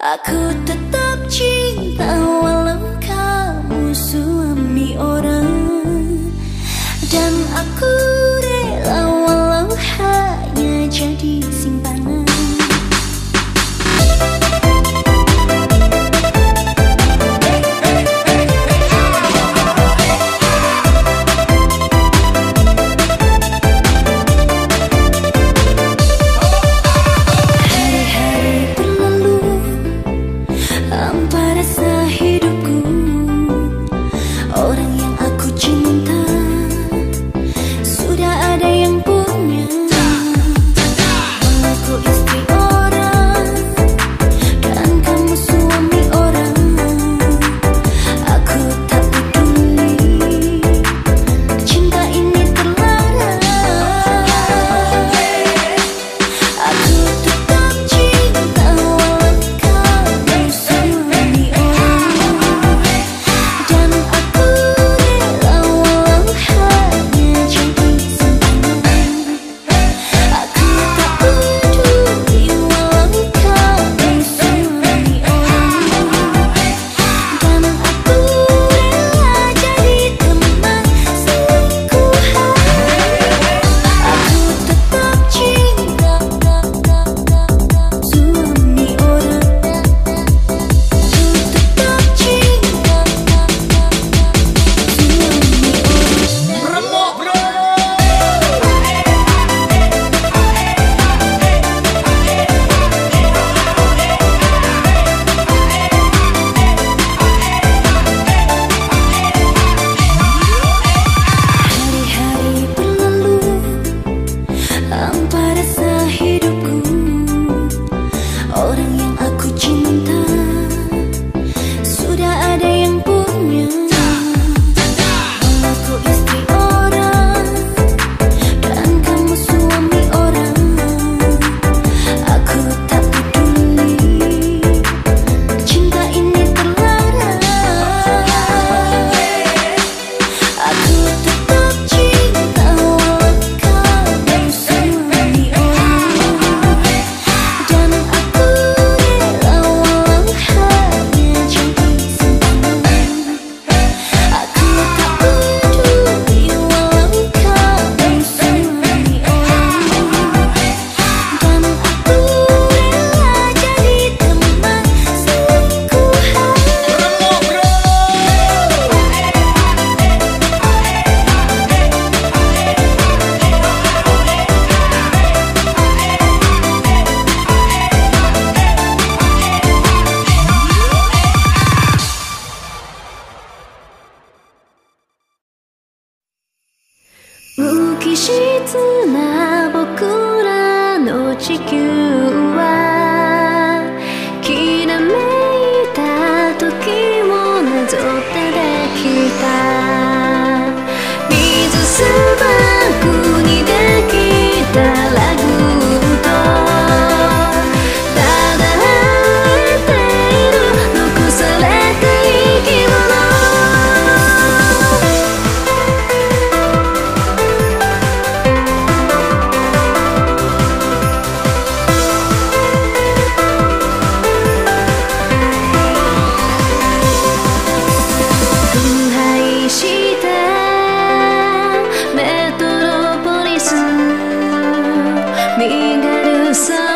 Aku tetap cinta walau kamu suami orang. Dan aku rela walau hanya jadi 室な sorry